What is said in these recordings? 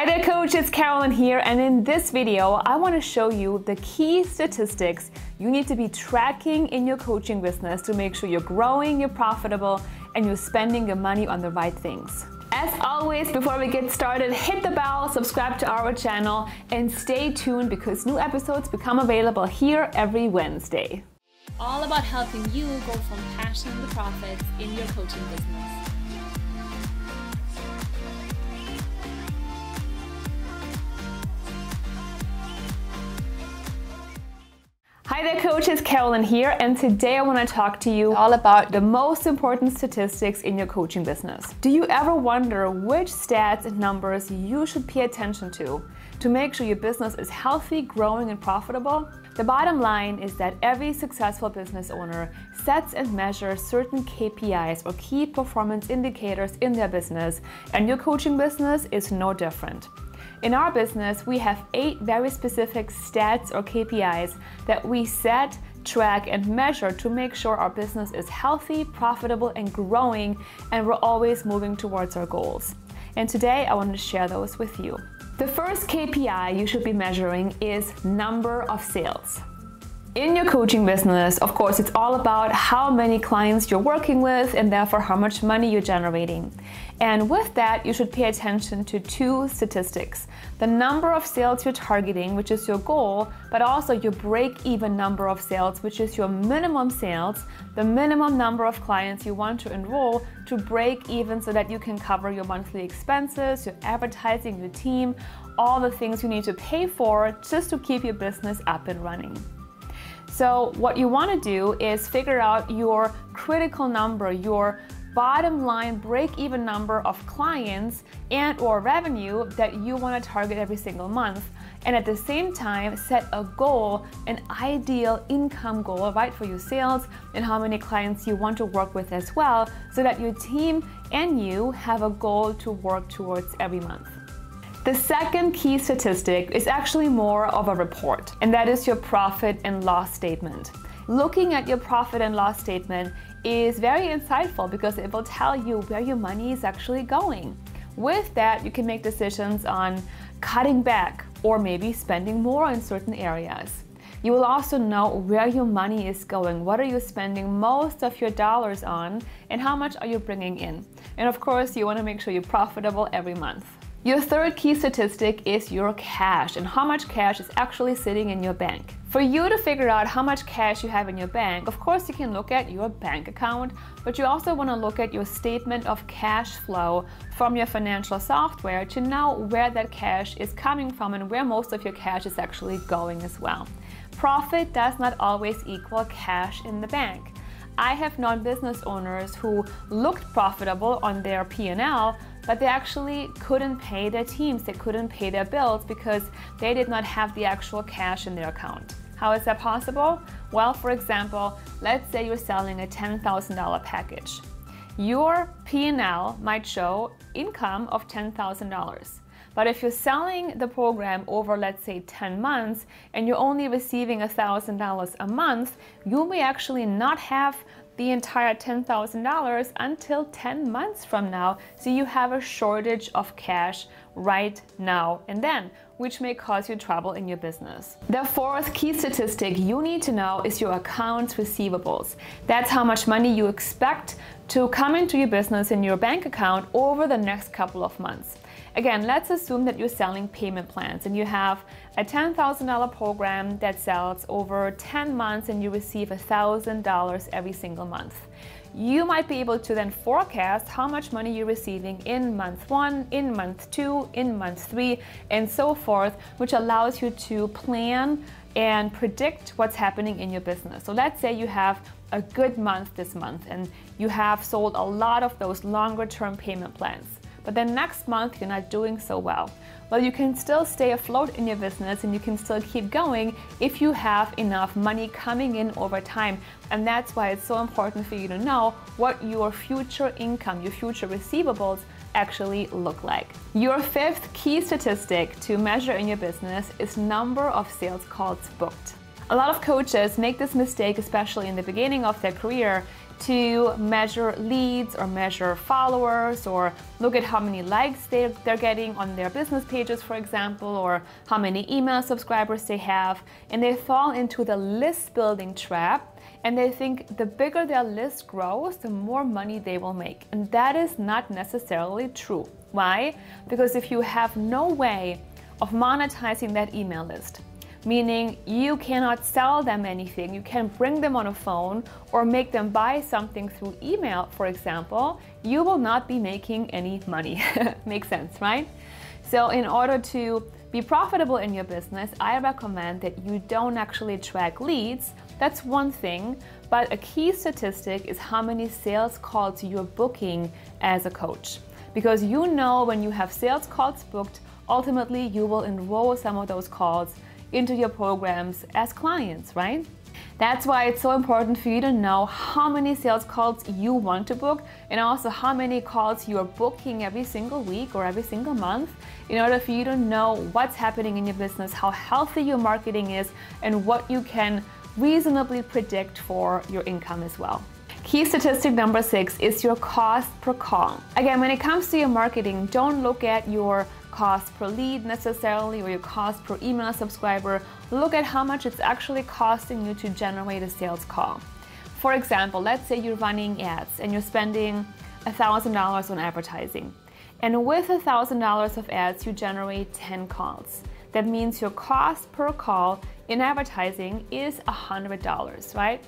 Hi there coach, it's Carolin here and in this video I want to show you the key statistics you need to be tracking in your coaching business to make sure you're growing, you're profitable, and you're spending your money on the right things. As always, before we get started, hit the bell, subscribe to our channel, and stay tuned because new episodes become available here every Wednesday. All about helping you go from passion to profits in your coaching business. Hi there coaches, Carolin here and today I want to talk to you all about the most important statistics in your coaching business. Do you ever wonder which stats and numbers you should pay attention to to make sure your business is healthy, growing and profitable? The bottom line is that every successful business owner sets and measures certain KPIs or key performance indicators in their business and your coaching business is no different. In our business, we have eight very specific stats or KPIs that we set, track, and measure to make sure our business is healthy, profitable, and growing, and we're always moving towards our goals. And today I want to share those with you. The first KPI you should be measuring is number of sales. In your coaching business, of course, it's all about how many clients you're working with and therefore how much money you're generating. And with that, you should pay attention to two statistics the number of sales you're targeting, which is your goal, but also your break even number of sales, which is your minimum sales, the minimum number of clients you want to enroll to break even so that you can cover your monthly expenses, your advertising, your team, all the things you need to pay for just to keep your business up and running. So what you want to do is figure out your critical number, your bottom line break-even number of clients and or revenue that you want to target every single month and at the same time set a goal an ideal income goal right for your sales and how many clients you want to work with as well so that your team and you have a goal to work towards every month the second key statistic is actually more of a report, and that is your profit and loss statement. Looking at your profit and loss statement is very insightful because it will tell you where your money is actually going. With that, you can make decisions on cutting back or maybe spending more in certain areas. You will also know where your money is going, what are you spending most of your dollars on, and how much are you bringing in. And of course, you want to make sure you're profitable every month. Your third key statistic is your cash and how much cash is actually sitting in your bank. For you to figure out how much cash you have in your bank, of course you can look at your bank account, but you also want to look at your statement of cash flow from your financial software to know where that cash is coming from and where most of your cash is actually going as well. Profit does not always equal cash in the bank. I have known business owners who looked profitable on their P&L, but they actually couldn't pay their teams, they couldn't pay their bills because they did not have the actual cash in their account. How is that possible? Well, for example, let's say you're selling a $10,000 package. Your P&L might show income of $10,000. But if you're selling the program over, let's say, 10 months and you're only receiving $1,000 a month, you may actually not have the entire $10,000 until 10 months from now. So you have a shortage of cash right now and then, which may cause you trouble in your business. The fourth key statistic you need to know is your accounts receivables. That's how much money you expect to come into your business in your bank account over the next couple of months. Again, let's assume that you're selling payment plans and you have a $10,000 program that sells over 10 months and you receive $1,000 every single month. You might be able to then forecast how much money you're receiving in month one, in month two, in month three, and so forth, which allows you to plan and predict what's happening in your business. So let's say you have a good month this month and you have sold a lot of those longer term payment plans but then next month you're not doing so well. Well, you can still stay afloat in your business and you can still keep going if you have enough money coming in over time. And that's why it's so important for you to know what your future income, your future receivables actually look like. Your fifth key statistic to measure in your business is number of sales calls booked. A lot of coaches make this mistake, especially in the beginning of their career, to measure leads or measure followers or look at how many likes they're, they're getting on their business pages, for example, or how many email subscribers they have. And they fall into the list building trap and they think the bigger their list grows, the more money they will make. And that is not necessarily true. Why? Because if you have no way of monetizing that email list, meaning you cannot sell them anything, you can bring them on a phone or make them buy something through email, for example, you will not be making any money. Makes sense, right? So, in order to be profitable in your business, I recommend that you don't actually track leads. That's one thing, but a key statistic is how many sales calls you're booking as a coach. Because you know when you have sales calls booked, ultimately you will enroll some of those calls into your programs as clients, right? That's why it's so important for you to know how many sales calls you want to book and also how many calls you are booking every single week or every single month in order for you to know what's happening in your business, how healthy your marketing is, and what you can reasonably predict for your income as well. Key statistic number six is your cost per call. Again, when it comes to your marketing, don't look at your cost per lead necessarily or your cost per email subscriber. Look at how much it's actually costing you to generate a sales call. For example, let's say you're running ads and you're spending $1,000 on advertising. And with $1,000 of ads, you generate 10 calls. That means your cost per call in advertising is $100, right?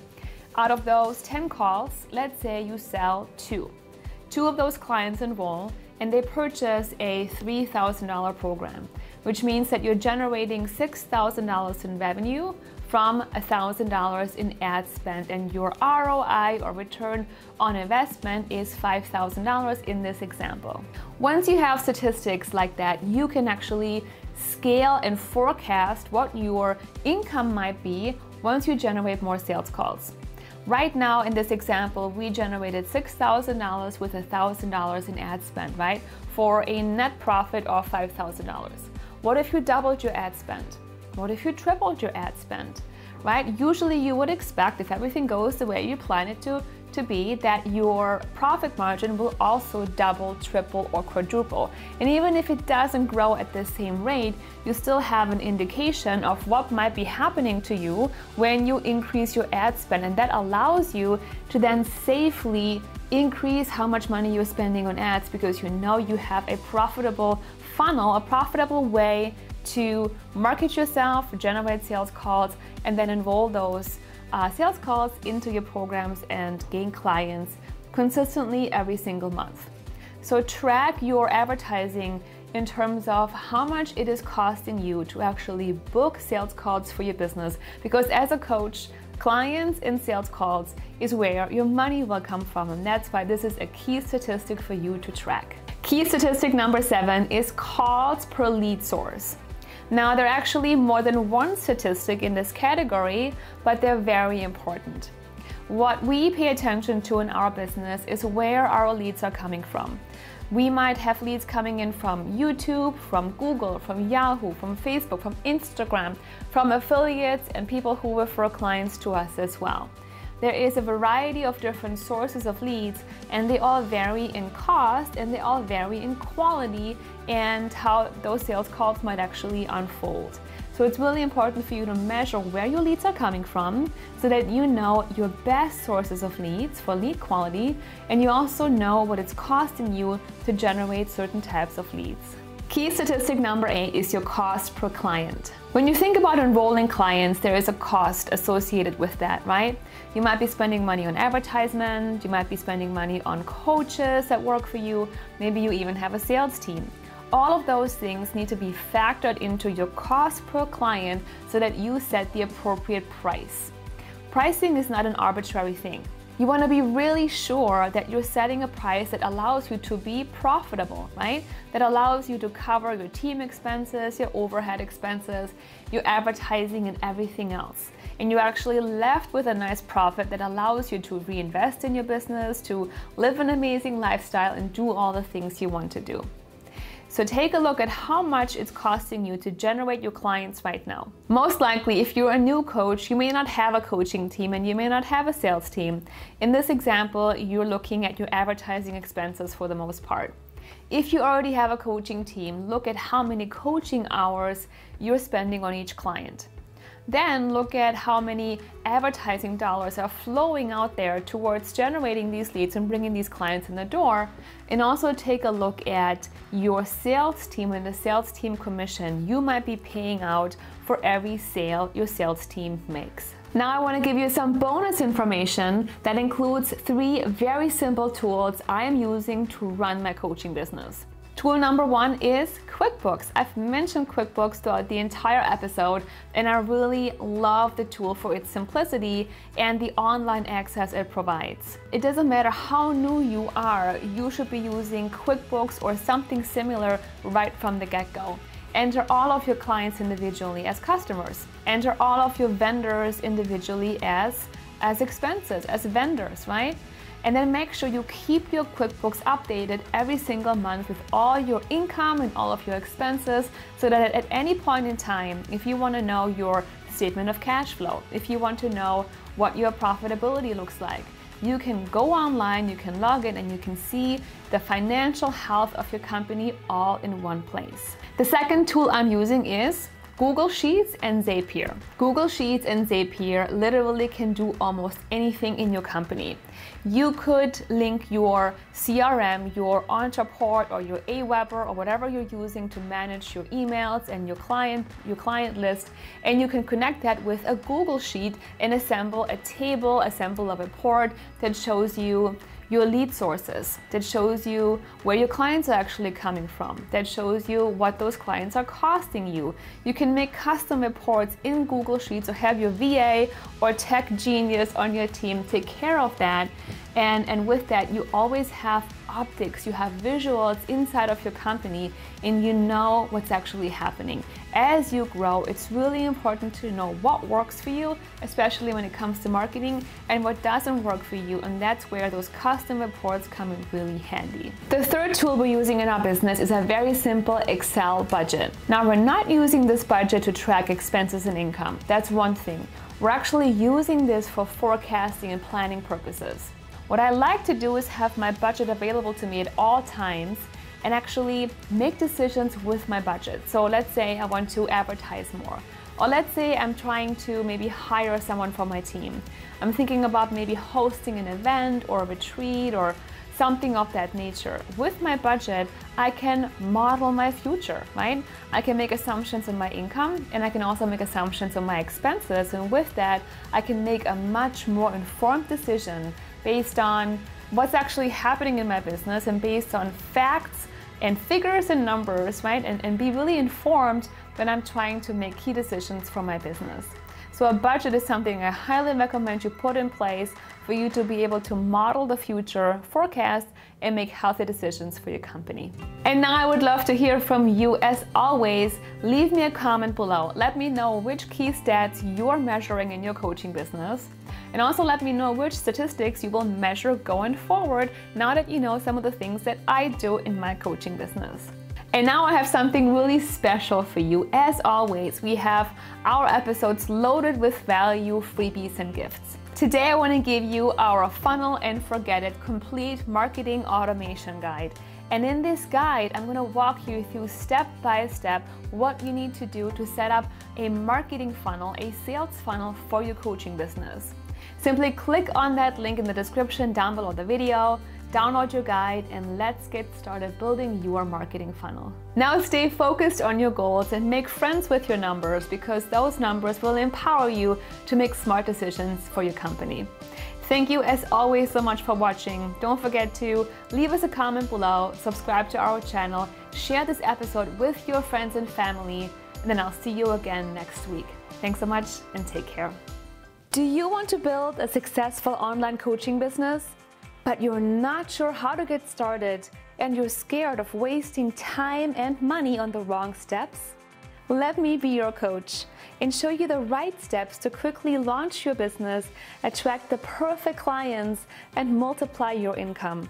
Out of those 10 calls, let's say you sell two. Two of those clients enroll and they purchase a $3,000 program, which means that you're generating $6,000 in revenue from $1,000 in ad spend, and your ROI or return on investment is $5,000 in this example. Once you have statistics like that, you can actually scale and forecast what your income might be once you generate more sales calls. Right now, in this example, we generated $6,000 with $1,000 in ad spend, right? For a net profit of $5,000. What if you doubled your ad spend? What if you tripled your ad spend? Right? Usually you would expect if everything goes the way you plan it to, to be that your profit margin will also double, triple, or quadruple. And even if it doesn't grow at the same rate, you still have an indication of what might be happening to you when you increase your ad spend. And that allows you to then safely increase how much money you're spending on ads because you know you have a profitable funnel, a profitable way to market yourself, generate sales calls, and then enroll those uh, sales calls into your programs and gain clients consistently every single month. So track your advertising in terms of how much it is costing you to actually book sales calls for your business. Because as a coach, clients and sales calls is where your money will come from. And that's why this is a key statistic for you to track. Key statistic number seven is calls per lead source. Now, there are actually more than one statistic in this category, but they're very important. What we pay attention to in our business is where our leads are coming from. We might have leads coming in from YouTube, from Google, from Yahoo, from Facebook, from Instagram, from affiliates, and people who refer clients to us as well. There is a variety of different sources of leads, and they all vary in cost and they all vary in quality and how those sales calls might actually unfold. So it's really important for you to measure where your leads are coming from so that you know your best sources of leads for lead quality and you also know what it's costing you to generate certain types of leads. Key statistic number eight is your cost per client. When you think about enrolling clients, there is a cost associated with that, right? You might be spending money on advertisement, you might be spending money on coaches that work for you, maybe you even have a sales team. All of those things need to be factored into your cost per client so that you set the appropriate price. Pricing is not an arbitrary thing. You want to be really sure that you're setting a price that allows you to be profitable, right? That allows you to cover your team expenses, your overhead expenses, your advertising, and everything else. And you're actually left with a nice profit that allows you to reinvest in your business, to live an amazing lifestyle, and do all the things you want to do. So take a look at how much it's costing you to generate your clients right now. Most likely, if you're a new coach, you may not have a coaching team and you may not have a sales team. In this example, you're looking at your advertising expenses for the most part. If you already have a coaching team, look at how many coaching hours you're spending on each client. Then look at how many advertising dollars are flowing out there towards generating these leads and bringing these clients in the door. And also take a look at your sales team and the sales team commission you might be paying out for every sale your sales team makes. Now I want to give you some bonus information that includes three very simple tools I am using to run my coaching business. Tool number one is QuickBooks. I've mentioned QuickBooks throughout the entire episode, and I really love the tool for its simplicity and the online access it provides. It doesn't matter how new you are, you should be using QuickBooks or something similar right from the get go. Enter all of your clients individually as customers. Enter all of your vendors individually as, as expenses, as vendors, right? And then make sure you keep your QuickBooks updated every single month with all your income and all of your expenses so that at any point in time, if you want to know your statement of cash flow, if you want to know what your profitability looks like, you can go online, you can log in, and you can see the financial health of your company all in one place. The second tool I'm using is Google Sheets and Zapier. Google Sheets and Zapier literally can do almost anything in your company. You could link your CRM, your Ontraport or your Aweber or whatever you're using to manage your emails and your client, your client list, and you can connect that with a Google Sheet and assemble a table, assemble a report that shows you your lead sources that shows you where your clients are actually coming from, that shows you what those clients are costing you. You can make custom reports in Google Sheets or have your VA or tech genius on your team take care of that. And, and with that, you always have optics, you have visuals inside of your company, and you know what's actually happening. As you grow, it's really important to know what works for you, especially when it comes to marketing, and what doesn't work for you, and that's where those custom reports come in really handy. The third tool we're using in our business is a very simple Excel budget. Now, we're not using this budget to track expenses and income. That's one thing. We're actually using this for forecasting and planning purposes. What I like to do is have my budget available to me at all times and actually make decisions with my budget. So let's say I want to advertise more. Or let's say I'm trying to maybe hire someone for my team. I'm thinking about maybe hosting an event or a retreat or something of that nature. With my budget, I can model my future, right? I can make assumptions on my income and I can also make assumptions on my expenses. And with that, I can make a much more informed decision based on what's actually happening in my business and based on facts and figures and numbers, right? And, and be really informed when I'm trying to make key decisions for my business. So a budget is something I highly recommend you put in place for you to be able to model the future, forecast, and make healthy decisions for your company. And now I would love to hear from you as always. Leave me a comment below. Let me know which key stats you're measuring in your coaching business. And also let me know which statistics you will measure going forward now that you know some of the things that I do in my coaching business. And now I have something really special for you. As always, we have our episodes loaded with value, freebies, and gifts. Today, I want to give you our Funnel and Forget It complete marketing automation guide. And in this guide, I'm going to walk you through step by step what you need to do to set up a marketing funnel, a sales funnel for your coaching business. Simply click on that link in the description down below the video, download your guide, and let's get started building your marketing funnel. Now stay focused on your goals and make friends with your numbers because those numbers will empower you to make smart decisions for your company. Thank you as always so much for watching. Don't forget to leave us a comment below, subscribe to our channel, share this episode with your friends and family, and then I'll see you again next week. Thanks so much and take care. Do you want to build a successful online coaching business, but you're not sure how to get started and you're scared of wasting time and money on the wrong steps? Let me be your coach and show you the right steps to quickly launch your business, attract the perfect clients, and multiply your income.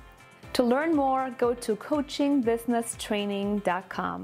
To learn more, go to coachingbusinesstraining.com.